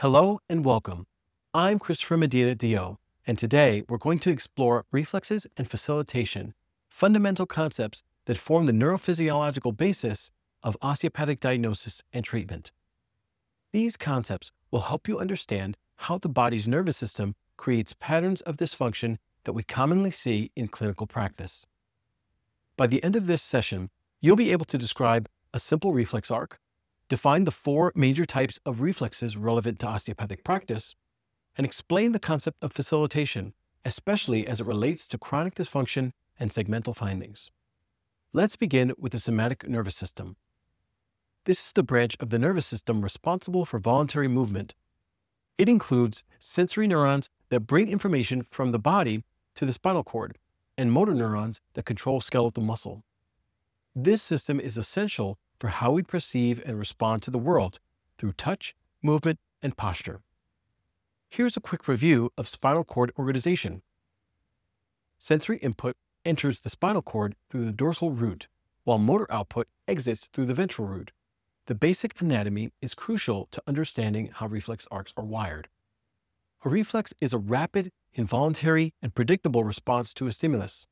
Hello and welcome. I'm Christopher Medina DO, and today we're going to explore reflexes and facilitation, fundamental concepts that form the neurophysiological basis of osteopathic diagnosis and treatment. These concepts will help you understand how the body's nervous system creates patterns of dysfunction that we commonly see in clinical practice. By the end of this session, you'll be able to describe a simple reflex arc, define the four major types of reflexes relevant to osteopathic practice, and explain the concept of facilitation, especially as it relates to chronic dysfunction and segmental findings. Let's begin with the somatic nervous system. This is the branch of the nervous system responsible for voluntary movement. It includes sensory neurons that bring information from the body to the spinal cord and motor neurons that control skeletal muscle. This system is essential for how we perceive and respond to the world through touch, movement, and posture. Here's a quick review of spinal cord organization. Sensory input enters the spinal cord through the dorsal root, while motor output exits through the ventral root. The basic anatomy is crucial to understanding how reflex arcs are wired. A reflex is a rapid, involuntary, and predictable response to a stimulus.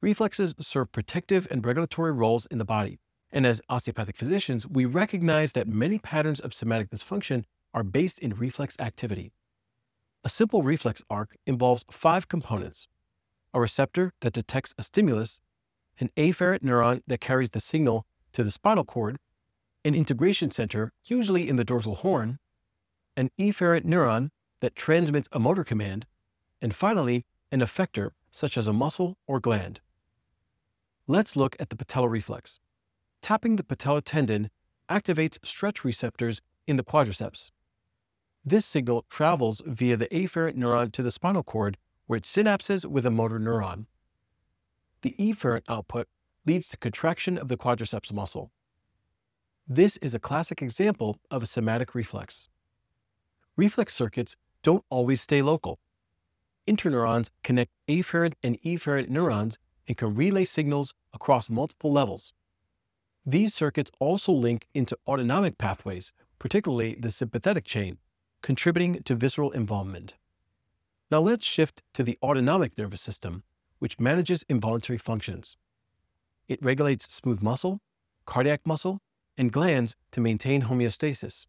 Reflexes serve protective and regulatory roles in the body, and as osteopathic physicians, we recognize that many patterns of somatic dysfunction are based in reflex activity. A simple reflex arc involves five components a receptor that detects a stimulus, an afferent neuron that carries the signal to the spinal cord, an integration center, usually in the dorsal horn, an efferent neuron that transmits a motor command, and finally, an effector such as a muscle or gland. Let's look at the patellar reflex tapping the patellar tendon activates stretch receptors in the quadriceps. This signal travels via the afferent neuron to the spinal cord where it synapses with a motor neuron. The efferent output leads to contraction of the quadriceps muscle. This is a classic example of a somatic reflex. Reflex circuits don't always stay local. Interneurons connect afferent and efferent neurons and can relay signals across multiple levels. These circuits also link into autonomic pathways, particularly the sympathetic chain, contributing to visceral involvement. Now let's shift to the autonomic nervous system, which manages involuntary functions. It regulates smooth muscle, cardiac muscle, and glands to maintain homeostasis.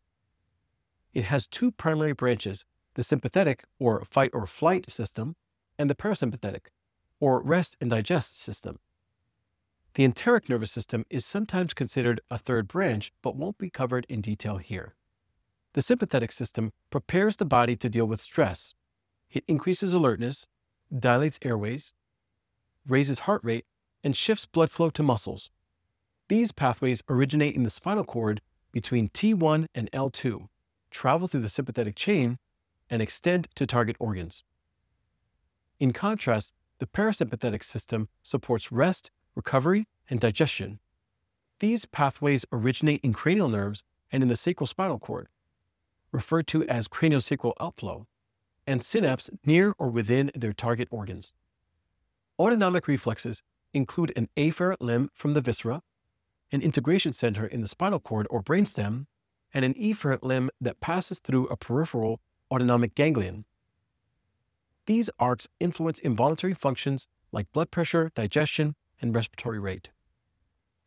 It has two primary branches, the sympathetic or fight or flight system, and the parasympathetic or rest and digest system. The enteric nervous system is sometimes considered a third branch, but won't be covered in detail here. The sympathetic system prepares the body to deal with stress. It increases alertness, dilates airways, raises heart rate, and shifts blood flow to muscles. These pathways originate in the spinal cord between T1 and L2, travel through the sympathetic chain, and extend to target organs. In contrast, the parasympathetic system supports rest recovery, and digestion. These pathways originate in cranial nerves and in the sacral spinal cord, referred to as craniosacral outflow, and synapse near or within their target organs. Autonomic reflexes include an afferent limb from the viscera, an integration center in the spinal cord or brainstem, and an efferent limb that passes through a peripheral autonomic ganglion. These arcs influence involuntary functions like blood pressure, digestion, and respiratory rate.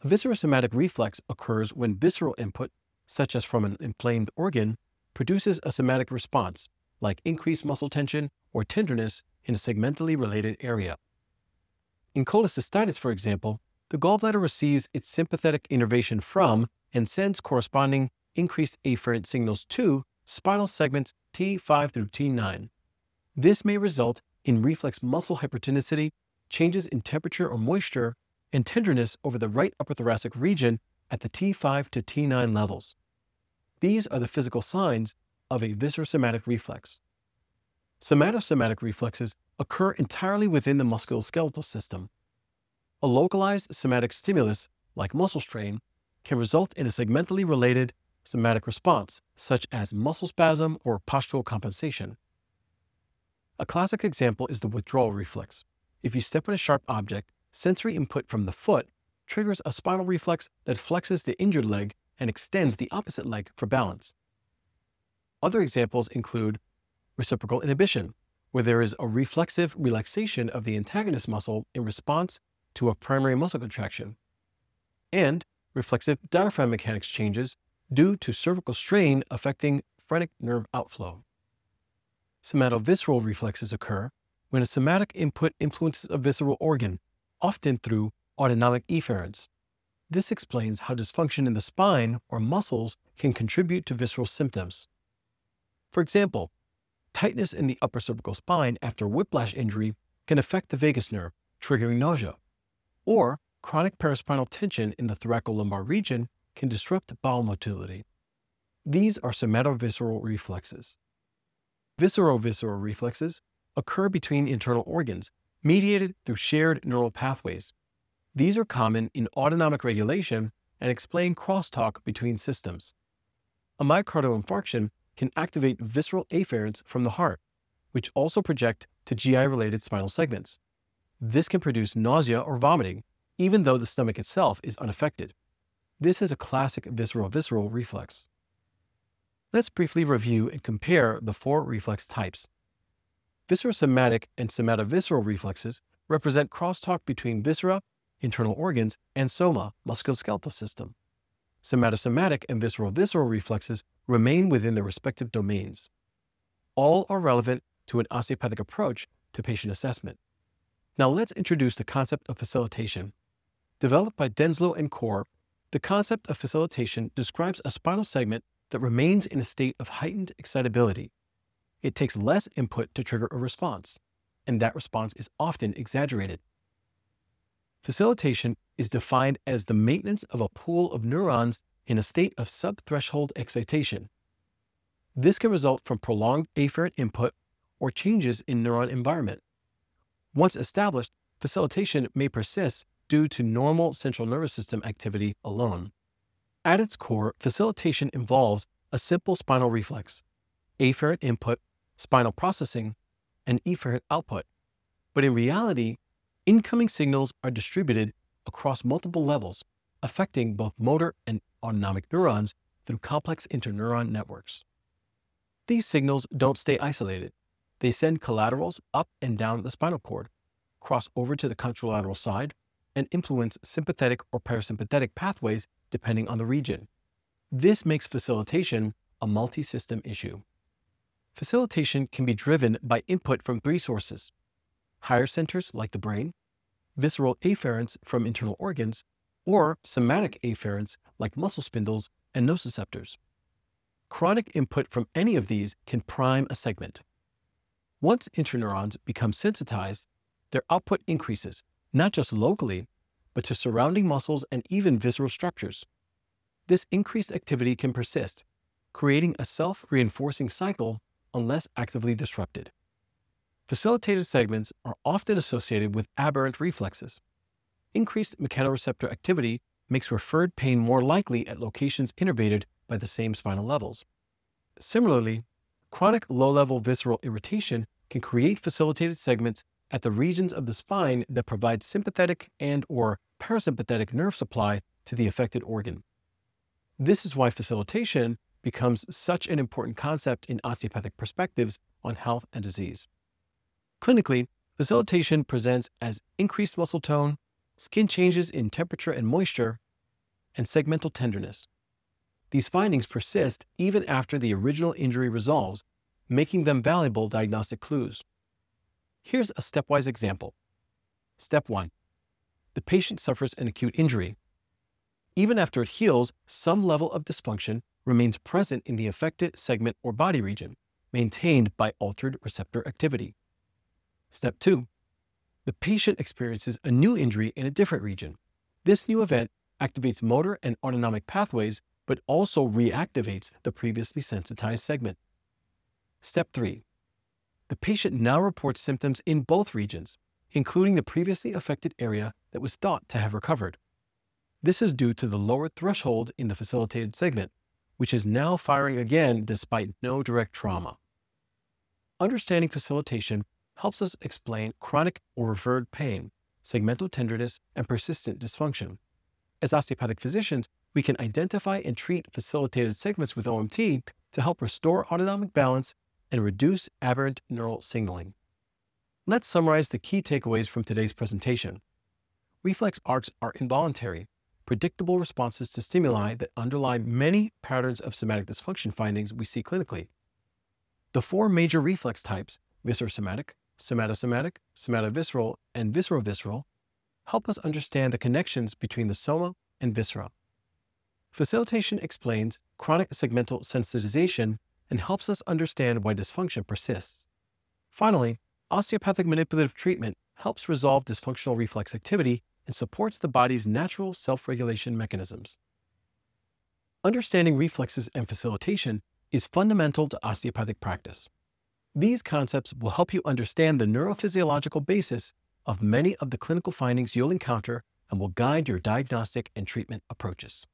A viscerosomatic reflex occurs when visceral input, such as from an inflamed organ, produces a somatic response, like increased muscle tension or tenderness in a segmentally related area. In cholecystitis, for example, the gallbladder receives its sympathetic innervation from and sends corresponding increased afferent signals to spinal segments T5 through T9. This may result in reflex muscle hypertonicity changes in temperature or moisture, and tenderness over the right upper thoracic region at the T5 to T9 levels. These are the physical signs of a viscerosomatic reflex. Somatosomatic reflexes occur entirely within the musculoskeletal system. A localized somatic stimulus, like muscle strain, can result in a segmentally related somatic response, such as muscle spasm or postural compensation. A classic example is the withdrawal reflex, if you step on a sharp object, sensory input from the foot triggers a spinal reflex that flexes the injured leg and extends the opposite leg for balance. Other examples include reciprocal inhibition, where there is a reflexive relaxation of the antagonist muscle in response to a primary muscle contraction, and reflexive diaphragm mechanics changes due to cervical strain affecting phrenic nerve outflow. Somatovisceral reflexes occur when a somatic input influences a visceral organ, often through autonomic efferents. This explains how dysfunction in the spine or muscles can contribute to visceral symptoms. For example, tightness in the upper cervical spine after whiplash injury can affect the vagus nerve, triggering nausea. Or chronic paraspinal tension in the thoracolumbar region can disrupt bowel motility. These are somatovisceral reflexes. Viscerovisceral reflexes occur between internal organs, mediated through shared neural pathways. These are common in autonomic regulation and explain crosstalk between systems. A myocardial infarction can activate visceral afferents from the heart, which also project to GI-related spinal segments. This can produce nausea or vomiting, even though the stomach itself is unaffected. This is a classic visceral-visceral reflex. Let's briefly review and compare the four reflex types. Viscerosomatic and somatovisceral reflexes represent crosstalk between viscera, internal organs, and soma, musculoskeletal system. Somatosomatic and visceral-visceral reflexes remain within their respective domains. All are relevant to an osteopathic approach to patient assessment. Now let's introduce the concept of facilitation. Developed by Denslow and Korr, the concept of facilitation describes a spinal segment that remains in a state of heightened excitability. It takes less input to trigger a response, and that response is often exaggerated. Facilitation is defined as the maintenance of a pool of neurons in a state of subthreshold excitation. This can result from prolonged afferent input or changes in neuron environment. Once established, facilitation may persist due to normal central nervous system activity alone. At its core, facilitation involves a simple spinal reflex, afferent input, spinal processing, and efferent output. But in reality, incoming signals are distributed across multiple levels, affecting both motor and autonomic neurons through complex interneuron networks. These signals don't stay isolated. They send collaterals up and down the spinal cord, cross over to the contralateral side, and influence sympathetic or parasympathetic pathways depending on the region. This makes facilitation a multi-system issue. Facilitation can be driven by input from three sources, higher centers like the brain, visceral afferents from internal organs, or somatic afferents like muscle spindles and nociceptors. Chronic input from any of these can prime a segment. Once interneurons become sensitized, their output increases, not just locally, but to surrounding muscles and even visceral structures. This increased activity can persist, creating a self-reinforcing cycle unless actively disrupted. Facilitated segments are often associated with aberrant reflexes. Increased mechanoreceptor activity makes referred pain more likely at locations innervated by the same spinal levels. Similarly, chronic low-level visceral irritation can create facilitated segments at the regions of the spine that provide sympathetic and or parasympathetic nerve supply to the affected organ. This is why facilitation becomes such an important concept in osteopathic perspectives on health and disease. Clinically, facilitation presents as increased muscle tone, skin changes in temperature and moisture, and segmental tenderness. These findings persist even after the original injury resolves, making them valuable diagnostic clues. Here's a stepwise example. Step 1. The patient suffers an acute injury. Even after it heals, some level of dysfunction remains present in the affected segment or body region, maintained by altered receptor activity. Step 2. The patient experiences a new injury in a different region. This new event activates motor and autonomic pathways, but also reactivates the previously sensitized segment. Step 3. The patient now reports symptoms in both regions, including the previously affected area that was thought to have recovered. This is due to the lowered threshold in the facilitated segment, which is now firing again despite no direct trauma. Understanding facilitation helps us explain chronic or referred pain, segmental tenderness, and persistent dysfunction. As osteopathic physicians, we can identify and treat facilitated segments with OMT to help restore autonomic balance and reduce aberrant neural signaling. Let's summarize the key takeaways from today's presentation. Reflex arcs are involuntary, predictable responses to stimuli that underlie many patterns of somatic dysfunction findings we see clinically. The four major reflex types, viscerosomatic, somatosomatic, somatovisceral, and viscerovisceral, help us understand the connections between the soma and viscera. Facilitation explains chronic segmental sensitization and helps us understand why dysfunction persists. Finally, osteopathic manipulative treatment helps resolve dysfunctional reflex activity and supports the body's natural self-regulation mechanisms. Understanding reflexes and facilitation is fundamental to osteopathic practice. These concepts will help you understand the neurophysiological basis of many of the clinical findings you'll encounter and will guide your diagnostic and treatment approaches.